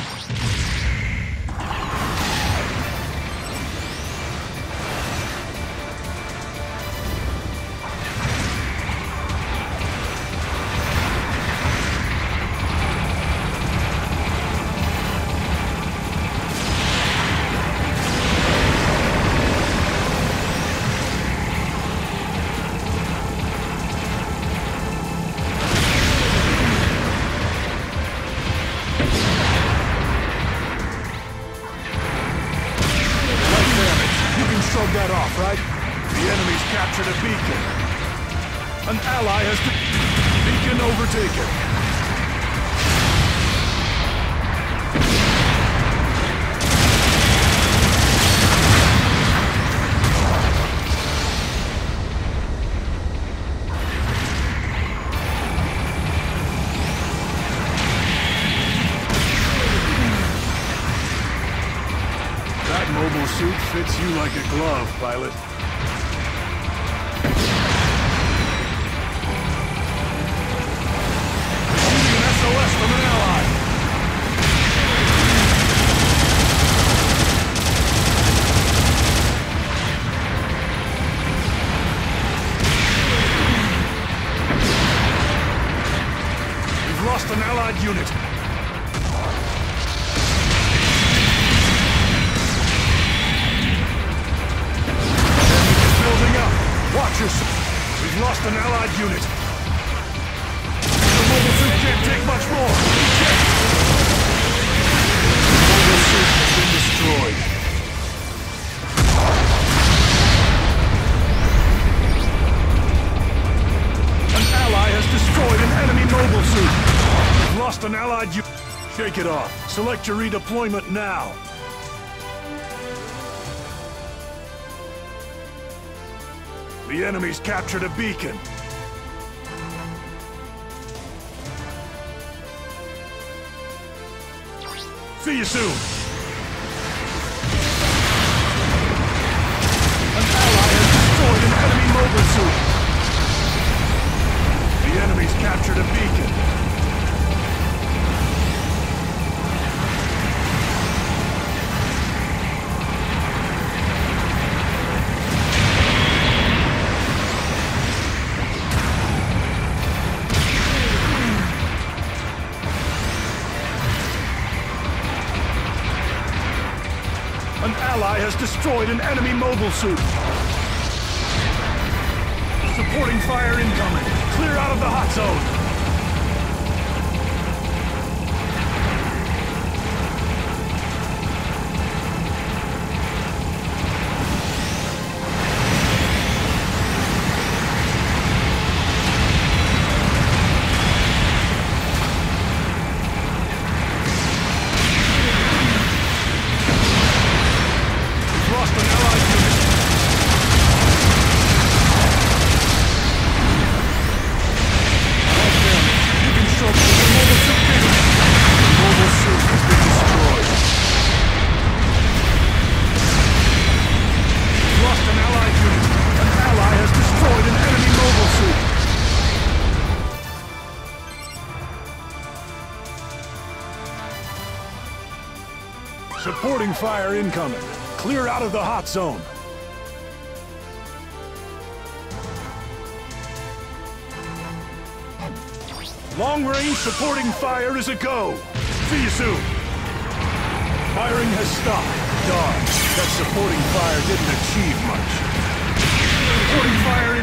position! That off, right? The enemy's captured a beacon. An ally has. Beacon overtaken. Like a glove, pilot. We've lost an allied unit. Lost an allied unit. The mobile suit can't take much more. Eject. Mobile suit has been destroyed. An ally has destroyed an enemy mobile suit. We've lost an allied unit. Shake it off. Select your redeployment now. The enemy's captured a beacon. See you soon. An ally has destroyed an enemy mobile suit. The enemy's captured a beacon. An ally has destroyed an enemy mobile suit. Supporting fire incoming. Clear out of the hot zone. Supporting fire incoming. Clear out of the hot zone. Long range supporting fire is a go. See you soon. Firing has stopped. Dodge. That supporting fire didn't achieve much. Supporting fire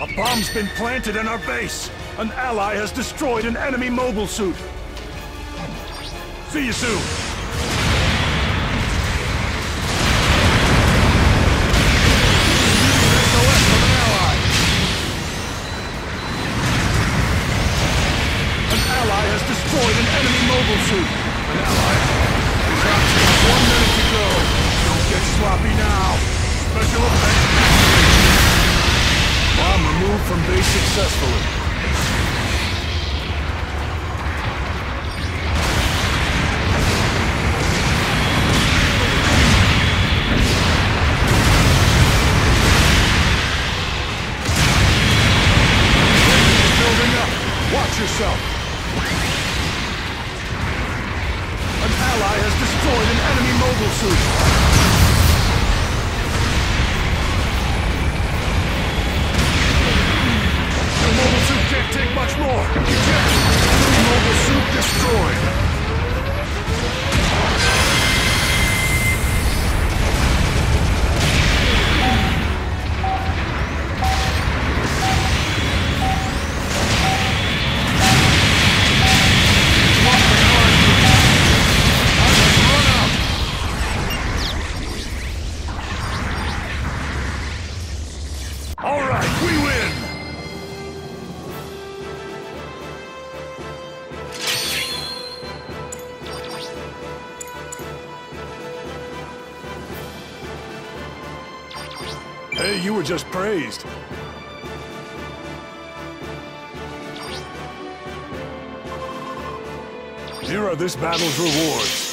A bomb's been planted in our base. An ally has destroyed an enemy mobile suit. See you soon. From base successfully. An ally has destroyed an enemy mobile suit. Suit Hey, you were just praised. Here are this battle's rewards.